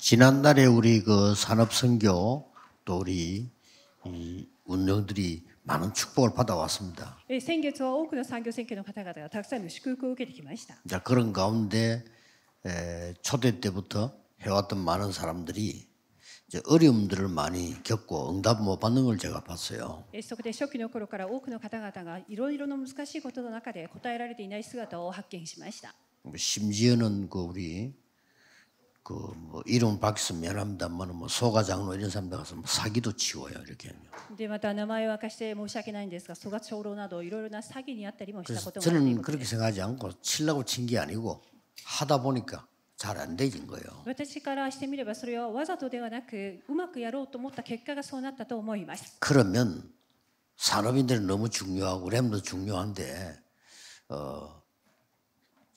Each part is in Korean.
지난달에 우리 그 산업선교 또 우리 이 운영들이 많은 축복을 받아왔습니다. えー先月は多くの産業選挙の方々がたくさんの祝福を受けてきました。 자 그런 가운데 에, 초대 때부터 해왔던 많은 사람들이 이제 어려움들을 많이 겪고 응답 못 받는 걸 제가 봤어요. えーそこで初期の頃から多くの方々がいろいろな難しいことの中で答えられていない姿を発見しました。 뭐 심지어는 그 우리 그 뭐 이름 밝히면 미안합니다만 뭐 소가 장로 이런 사람들 가서 뭐 사기도 치워요 이렇게 하면. でまた名前を明かして申し訳ないんですが、蘇我長老などいろいろな詐欺にあったりもした 그래서 ことがあるという 저는 ことで 그렇게 す 생각하지 않고 치려고 친 게 아니고 하다 보니까 잘 안 되진 거예요. 私からしてみればそれはわざとではなくうまくやろうと思った結果がそうなったと思います。 그러면 산업인들은 너무 중요하고 램도 중요한데 어,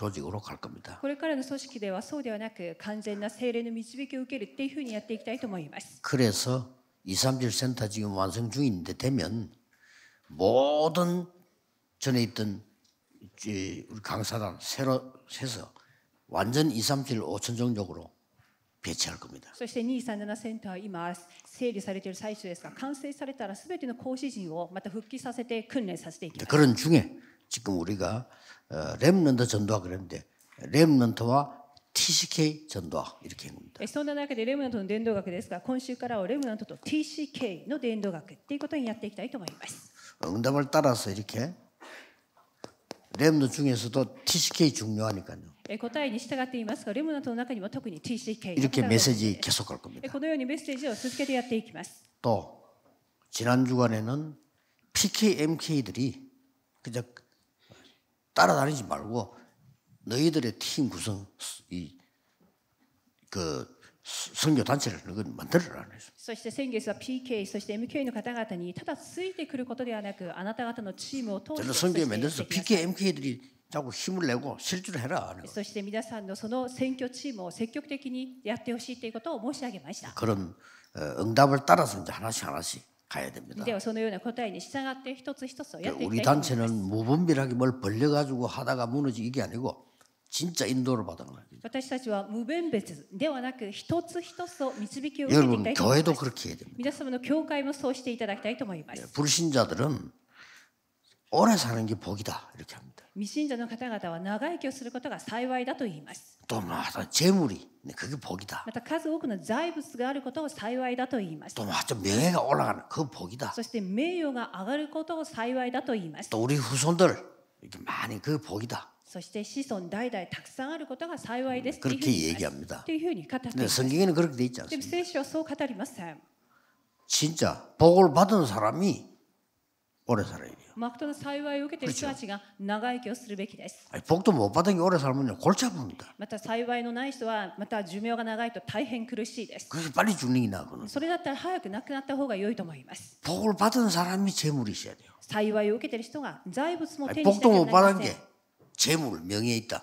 조직으로 갈 겁니다. これからの組織ではそうではなく完全な精霊の導きを受けるっていうふうにやっていきたいと思います。 그래서 237 센터 지금 완성 중인데 되면 모든 전에 있던 이제 우리 강사단 새로 해서 완전 237 5천정적으로 배치할 겁니다. そして237センターは今整理されている最中ですが完成されたら全ての講師陣をまた復帰させて訓練させていきます。 그런 중에 지금 우리가 어, 랩런트 전도화 그랬는데 랩런트와 TCK 전도화 이렇게 한 겁니다. えそんな中でレムナントの伝道学ですが今週からはレムナントと TCK の伝道学っていうことにやっていきたいと思います。 응답을 따라서 이렇게 랩런트 중에서도 TCK 중요하니까요. え答えに従っていますがレムナントの中にも特に TCK の 이렇게 方が多い 메시지 です 계속 갈 え 겁니다. このようにメッセージを続けてやっていきます。 또 지난 주간에는 PKMK들이 그저 따라다니지 말고 너희들의 팀 구성 이그 선교 단체를 그건 만들어라 그랬어. そして先月は PK そして MK の方々にただついてくることではなくあなた方のチームを通 저는 して 선교에 そして 만들어서 やっていきなさい PKMK들이 자꾸 힘을 내고 실주를 해라. 하는 거. そして皆さんのその選挙チームを積極的にやってほしいということを申し上げました。 그런 어, 응답을 따라서 이제 하나씩 하나씩 가야 됩니다. ではそのような答えに従って一つ一つをやってい 우리 きたいと思います。 단체는 무분별하게 뭘 벌려가지고 하다가 무너지 이게 아니고 진짜 인도를 받는 거예요. 私たちは無分別ではなく一つ一つを導きを受けていき 여러분 たいと思い 교회도 ます。 그렇게 해야 됩니다. 皆様の教会もそうしていただきたいと思います。 불신자들은 오래 사는 게 복이다 이렇게 합니다. 未信者の方々は長生きをすることが幸いだと言います。 또 마다 재물이 네, 그게 복이다. また数多くの財物があることを幸いだと言います。 또 마다 명예가 올라가는 그 복이다. そして名誉が上がることを幸いだと言います。 또 우리 후손들 이렇게 많이 그 복이다. そして子孫代々たくさんあることが幸いですというふう 그렇게 に言います 얘기합니다. というふうに語ってい 근데 ます。 성경에는 그렇게 돼 있지 でも 않습니다. 聖書はそう語りません。 진짜 복을 받은 사람이 오래 살아야 돼요. 誠の幸いを受けている人たちが長生きをするべきです。 아니, 복도 못 받은 게 오래 살면 골치 아픕니다. また幸いのない人はまた寿命が長いと大変苦しいです。 그래서 빨리 죽는 게 나거든. それだったら早く亡くなった方が良いと思います。 복을 받은 사람이 재물이 있어야 돼요. 幸いを受けている人が財物も 아니, 手にしな 복도 けれ 못 ばなり 받은 ませ 게 ん。 재물, 명예에 있다.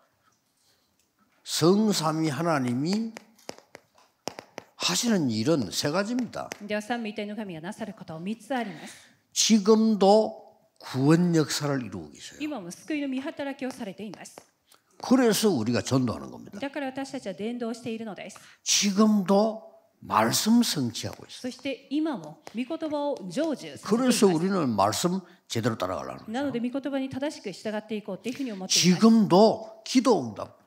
성삼위 하나님이 하시는 일은 세 가지입니다. 지금도 구원 역사를 이루고 계세요. 그래서 우리가 전도하는 겁니다. 지금도 말씀 성취하고 있어요. 그래서 우리는 말씀 제대로 따라가려는 거죠. 지금도 기도 응답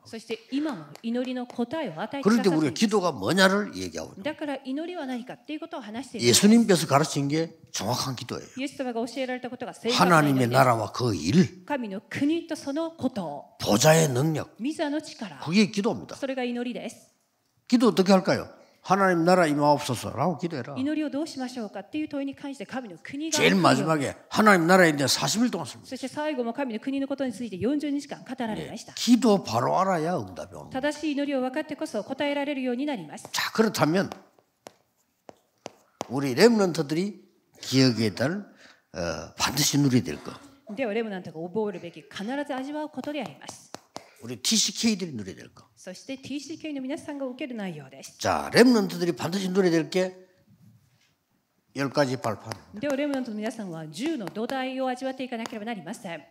그럴 때 우리가 기도가 뭐냐를 얘기하고 예수님께서 가르친 게 정확한 기도예요. 하나님의 나라와 그 일, 보좌의 능력, 그게 기도입니다. 기도 어떻게 할까요? 하나님 나라 임하옵소서라고 기도해라. 祈りをどうしましょうかっていう問いに関して神の国が 제일 마지막에 하나님 나라에 대해 40일 동안 씁니다. そして最後も神の国のことについて40日間語られました 기도 바로 알아야 응답이 옵니다. 正しい祈りを分かってこそ答えられるようになります 자 그렇다면 우리 렘런트들이 기억에 달 어, 반드시 누려야 될 거. ではレムナントが覚えるべき必ず味わうことであります 우리 TCK들이 누려야 될 거. そして TCK の皆さんが受ける内容です 자 렘런트들이 반드시 누려야 될 게 열 가지 발판. ではレムナントの皆さんは10の土台を味わっていかなければなりません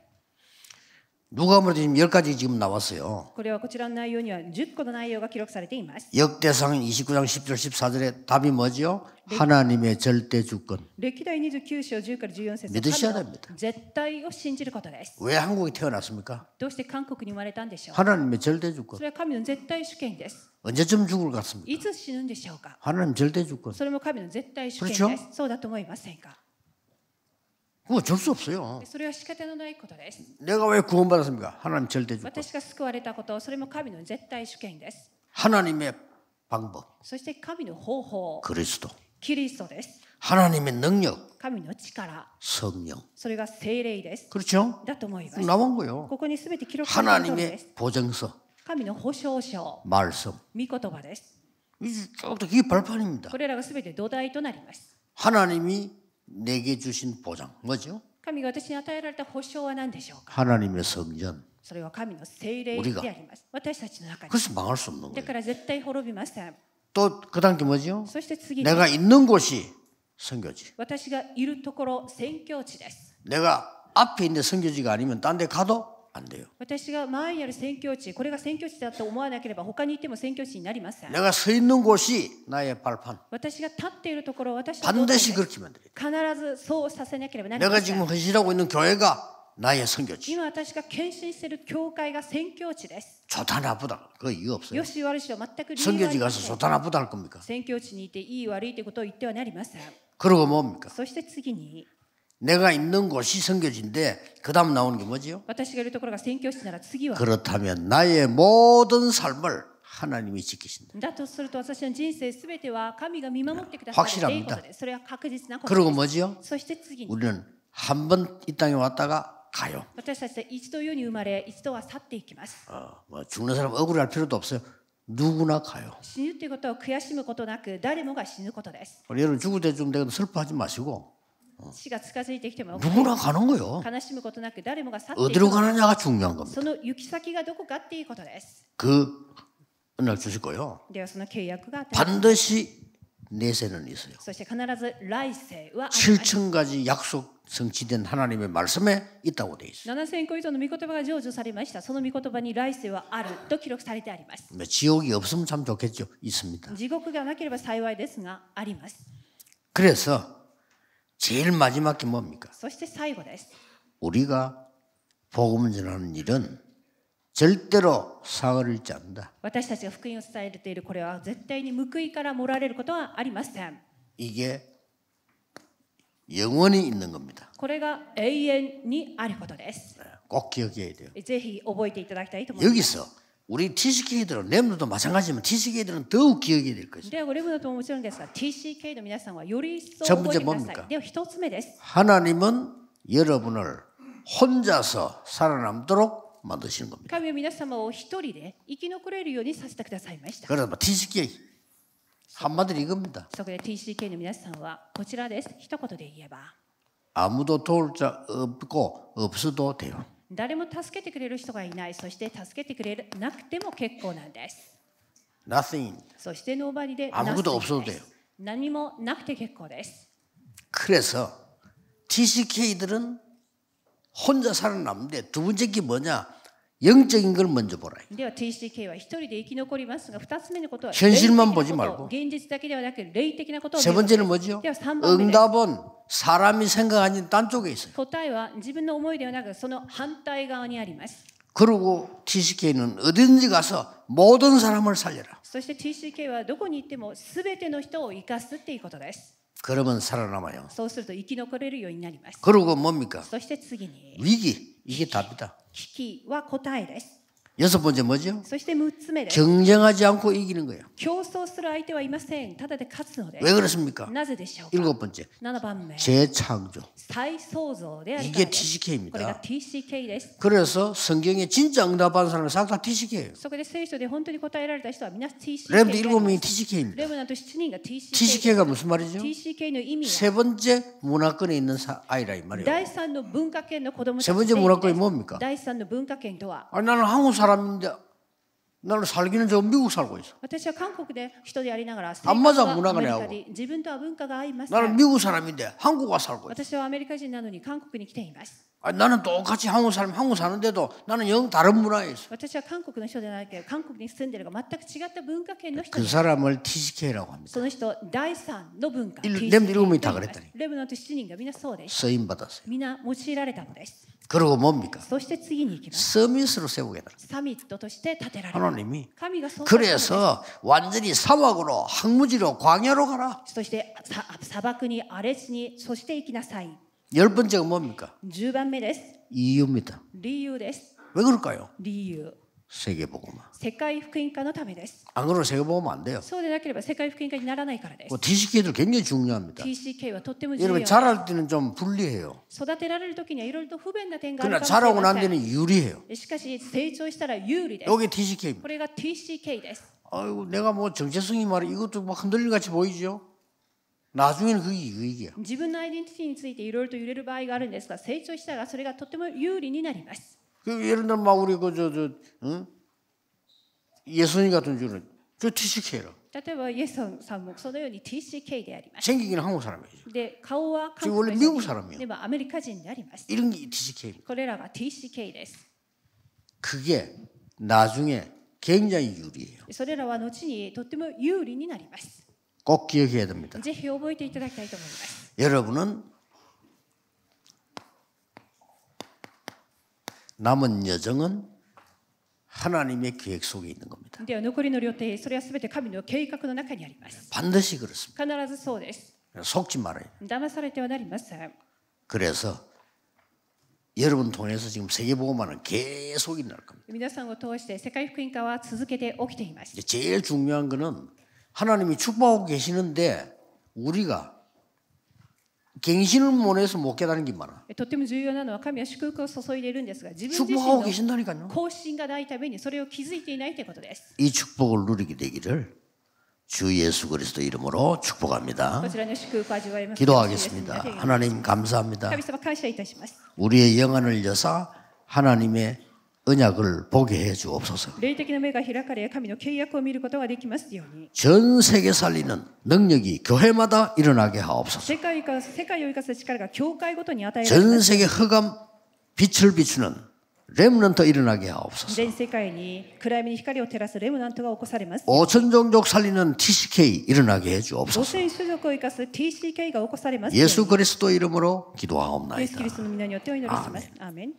누가 뭐래도 지금 열 가지 지금 나왔어요. これはこちらの内容には10個の内容が記録されています 역대상 29장 10절 14절에 답이 뭐지요? 하나님의 절대 주권. 믿으셔야 됩니다. 왜 한국에 태어났습니까? 하나님의 절대 주권. 언제쯤 죽을 것 같습니까? 하나님 절대 주권. 그렇죠? 그거 어쩔 수 없어요. 내가 왜 구원받았습니까? 하나님 절대 주권. 하나님의 방법. 그리스도. キリストです 하나님의 능력. 神の力 성령. それが精霊です 그렇죠? だと思います 나온 거요. ここに全て記録されている通りで 하나님의 す 보증서. 神の保証書 말씀. 御言葉です 쭉쭉 이게 발판입니다. これらが全て土台となります 하나님이 내게 주신 보장. 뭐죠? 神が私に与えられた保証は何でしょうか 하나님의 성전. それは神の精霊 우리가 であります私たちの中に 그래서 망할 수 없는 だ 거예요. から絶対滅びません 또 그 다음 게 뭐죠? そして次に 내가 있는 곳이 선교지. 私がいるところ宣教地です 내가 앞에 있는 선교지가 아니면 딴 데 가도 안 돼요. 私が前にある宣教地これが宣教地だと思わなければ他に行っても宣教地になりません 내가 서 있는 곳이 나의 발판. 私が立っているところ私の動機 반드시 です 그렇게 만들어야 돼. 必ずそうさせなければなりま 내가 せん 지금 헌신하고 있는 교회가 나의 선교지. 좋다 나쁘다 그 이유 없어요. 선교지 가서 좋다 나쁘다 할 겁니까? 그러고 뭡니까? 내가 있는 곳이 선교지인데 그다음 나오는 게 뭐지요? 그렇다면 나의 모든 삶을 하나님이 지키신다. 확실합니다. 그리고 뭐지요? 우리는 한 번 이 땅에 왔다가 가요. 어, 뭐 죽는 사람 억울할 필요도 없어요. 누구나 가요. 여러분 죽을 때좀 내가 슬퍼하지 마시고. 어. 누구나 가는 거요. 어디로 가느냐가 중요한 겁니다. 그 은혜 주실 거요. 반드시 내세는 있어요. そして必ず来世はあります。 7천 가지 약속 성취된 하나님의 말씀에 있다고 돼 있어요. 7000個以上の御言葉が成就されました。その御言葉に来世はあると記録されてあります。 뭐 지옥이 없으면 참 좋겠죠. 있습니다. 地獄がなければ幸いですが、あります。 그래서 제일 마지막 게 뭡니까? そして最後です。 우리가 복음을 전하는 일은 절대로 사흘을 잃지 않는다. 私たちが福音を伝えているこれは絶対に報いから盛られることはありません。 이게 영원히 있는 겁니다. これが永遠にあることです。 꼭 기억해야 돼요. ぜひ覚えていただきたいと思います。 여기서 우리 TCK들은 렘들도 마찬가지지만 TCK들은 더욱 기억해야 될 것이죠. では、ゴレムだとももちろんですが、TCK の皆さんはより一層 첫 覚え 번째 てくださ 뭡니까 い。では、一つ目です。 하나님은 여러분을 혼자서 살아남도록 만드시는 겁니다. 神は皆様を一人で生き残れるようにさせてくださいました。 그래서 뭐 TCK 한마디로 이겁니다. そこで TCK の皆さんはこちらです。一言で言えば、 아무도 도울 자 없고 없어도 돼요. 誰も助けてくれる人がいない、そして助けてくれなくても結構なんです。 Nothing. そしてノーバディで 아무것도 nothing 없어도 で 돼요. す何もなくて結構です。 그래서 TCK들은 혼자 살아남는데 두 번째 게 뭐냐? 영적인 걸 먼저 보라. 현실만 보지 말고. 세 번째는 뭐죠? 응답은 사람이 생각하는 딴 쪽에 있어요. 그리고 TCK는 어딘지 가서 모든 사람을 살려라. 그러면 살아남아요. 그리고 뭡니까? 위기 이게 답이다. 여섯 번째 뭐죠? 경쟁하지 않고 이기는 거예요. 왜 그렇습니까? 일곱 번째. 재창조. 이게 TCK입니다. 그래서 성경에 진짜 응답한 사람은 싹 다 TCK예요. 렘드 일곱 명이 TCK입니다. TCK가 무슨 말이죠? 세 번째 문화권에 있는 아이라 이 말이에요. 세 번째 문화권이 뭡니까? 아, 나는 한국 사람 인데 나는 살기는 저 미국 살고 있어. 안 맞아 문화가 내하고. 나는 미국 사람인데 한국과 살고 있어. 아 나는 똑같이 한국 사람 한국 사는데도 나는 영 다른 문화에 있어. 그 사람을 TCK라고 합니다. 렘 일곱이 다 그랬더니. 쓰임 받았어요. 그리고 뭡니까? 서밋으로 세우겠다. 하나님 하나님이 그래서 완전히 사막으로 항무지로 광야로 가라. 열 번째가 뭡니까? 이유입니다. 왜 그럴까요? 理由 세계복음화. 世界福音化のためです 안 그러면 세계복음 안 돼요. そうでなければ世界福音化にならないからです 그 TCK들 굉장히 중요합니다. TCK はとっても重要 여러분 자랄 때는 좀 불리해요. 育てられる時にはいろいろと不便な点がある 그러나 かもしれ 자라고 ま 난 せん 데는 유리해요. しかし成長したら有利です 여기 TCK입니다. これが TCK です 아이고 내가 뭐 정체성이 말이 이것도 막 흔들린 같이 보이죠. 나중에는 그게 이익이야. 自分のアイデンティティについていろいろと揺れる場合があるんですが成長したらそれがとても有利になります 그 예를 들면 막 우리 그저저 응? 예수님 같은 주는 저 TCK라. 例えばイエスさんもそのように TCK であります 생기기는 한국 사람이죠. で顔は韓 지금 원래 国 미국 人 사람이에요. でもアメリカ人であります 이런 게 TCK입니다. これらが TCK です 그게 나중에 굉장히 유리해요. それらは後にとっても有利になります 꼭 기억해야 됩니다. ぜひ覚えていただきたいと思います 여러분은 남은 여정은 하나님의 계획 속에 있는 겁니다. 반드시 그렇습니다. 속지 말아요. 그래서 여러분 통해서 지금 세계보고만은 계속 일어날 겁니다. 제일 중요한 거는 하나님이 축복하고 계시는데 우리가 갱신을 못 해서 못 깨닫는 게 많아. とっても重要なのは神は祝福を注いでいるんですが自分自身 축복하고 の 계신다니까요. 更新がないためにそれを気づいていないということです 이 축복을 누리게 되기를 주 예수 그리스도 이름으로 축복합니다. こちらの祝福を味わいます 기도하겠습니다. 하나님 감사합니다. 神様感謝いたします 우리의 영안을 여사 하나님의 은약을 보게 해 주옵소서. 전 세계 살리는 능력이 교회마다 일어나게 하옵소서. 전 세계 흑암 빛을 비추는 렘넌트 일어나게 하옵소서. 5천 종족 살리는 TCK 일어나게 해 주옵소서. 예수 그리스도 이름으로 기도하옵나이다. 아멘. 아멘.